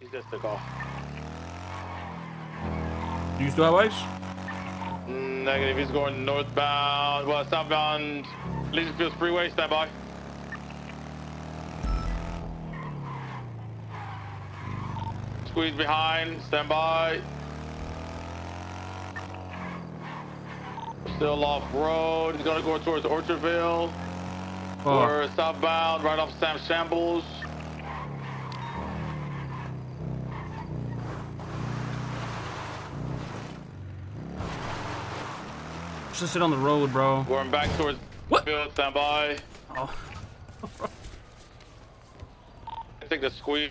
He just took off. Do you still have ice? Negative. He's going northbound. Well, southbound. Elysian Fields Freeway. Stand by. Squeeze behind. Stand by. Still off road. He's gonna go towards Orchardville. Oh, We're southbound, right off Sam Shambles. Just sit on the road, bro. Going back towards What? field. Stand by. Oh. I think the squeeze.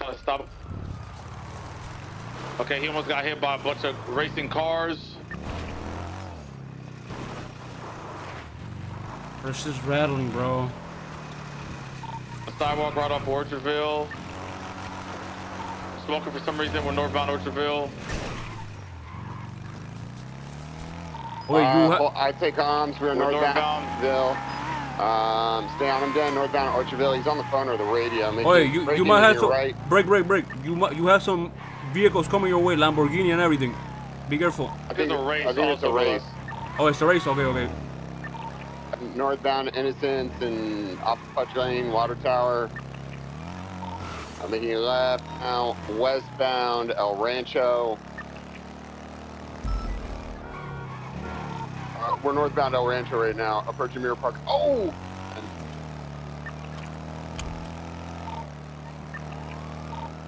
Uh, stop. Okay, he almost got hit by a bunch of racing cars. This is rattling, bro. A sidewalk right off Orchardville. Smoking for some reason. We're northbound Orchardville. Wait, you Uh, ha- well, I take arms. We're, We're northboundville. Um, stay on him, Dan. Northbound Orchardville. He's on the phone or the radio. Maybe Oh, you you might have some right. break, break, break. You might you have some vehicles coming your way, Lamborghini and everything. Be careful. I think There's a race I think it's a race. Oh, it's a race. Okay, okay. Northbound Innocence and off Fudge Lane, Water Tower. I'm making a left now. Westbound El Rancho. Uh, we're northbound El Rancho right now, approaching Mirror Park. Oh!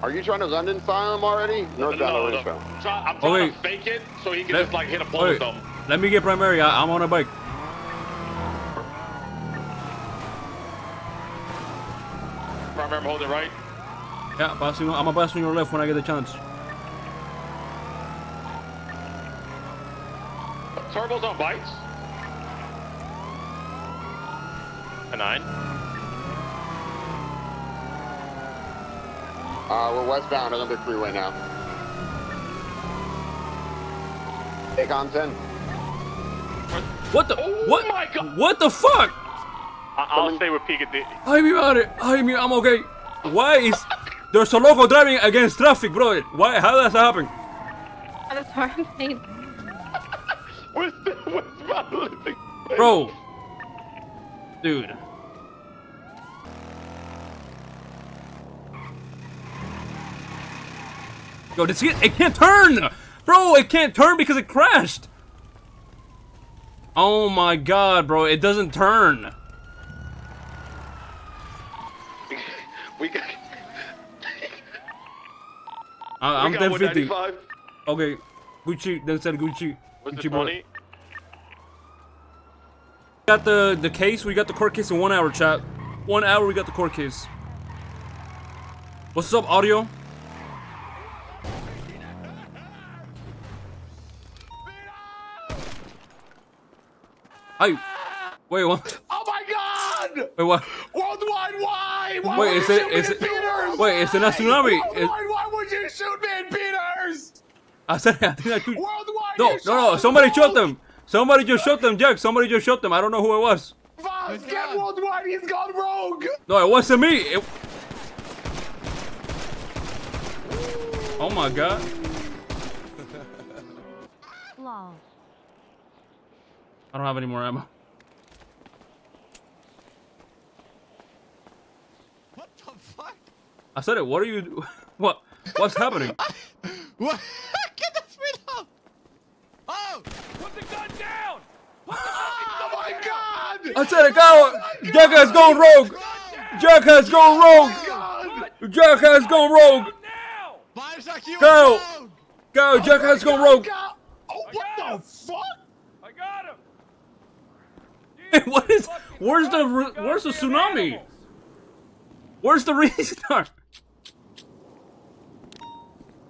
Are you trying to London style him already? Northbound No, El no, Rancho. I'm trying, I'm trying Okay. to fake it so he can Let- just like hit a pole okay. with them. Let me get primary. I, I'm on a bike. If I remember holding right. Yeah, passing. I'm gonna pass on your left when I get the chance. Turbos on bikes. A nine. Uh, we're westbound Olympic Freeway now. Take on 10. What the? Oh what? my God. What the fuck? I- I'll stay with Pikachu. Ay, mi madre. Ay, mi, I'm okay. Why is there's a loco driving against traffic, bro? Why? How does that happen? I'm sorry, I'm saying. Where's the where's my living? Bro. Dude. Yo, this it, it can't turn! Bro, it can't turn because it crashed! Oh my god, bro, it doesn't turn. We got. I, I'm we got 1050. Okay, Gucci, then said Gucci. What's Gucci, the bro. 20? got the the case. We got the court case in one hour, chat. One hour, we got the court case. What's up, audio? Hey, wait, what? Oh my god! Wait, what? Worldwide, why? Why Wait, is you it- shoot is it- Peters? wait, it's a tsunami. Worldwide, It- why would you shoot me in Peters? I said I think I could. Worldwide, No, no, no! Somebody shot them. Somebody just shot them, Jack. Somebody just shot them. I don't know who it was. Voss, get Worldwide, he's gone rogue! No, it wasn't me. It... Oh my god. I don't have any more ammo. What the fuck? I said it. What are you? What? What's happening? What? Get the speed up! Oh! Put the gun down! Oh my god! I said it. Go. Jack has gone rogue. Jack has gone oh rogue. Jack has gone rogue. Now! Go. Go. Oh Jack has gone rogue. Oh, what the fuck? I got him. what is? Where's the? Where's the tsunami? Where's the restart?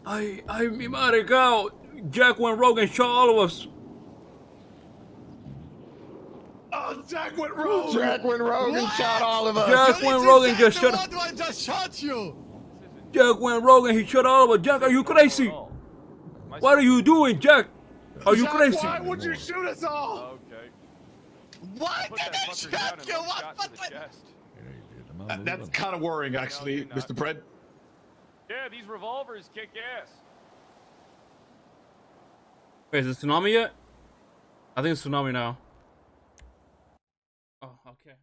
I, I, mi madre, go. Jack went rogue and shot all of us. Oh, Jack went rogue! Jack went rogue and shot all of us. Jack You went rogue and just the shot. one who just shot you! Jack went rogue and he shot all of us. Jack, are you crazy? What are you doing, Jack? Are you Jack, crazy? Why would you shoot us all? Okay. Why did that they fucker shot down you? What shot what the what? chest. That- that's kind of worrying, actually, you're. Mr. Pred. Yeah, these revolvers kick ass. Wait, is it tsunami yet? I think it's tsunami now. Okay.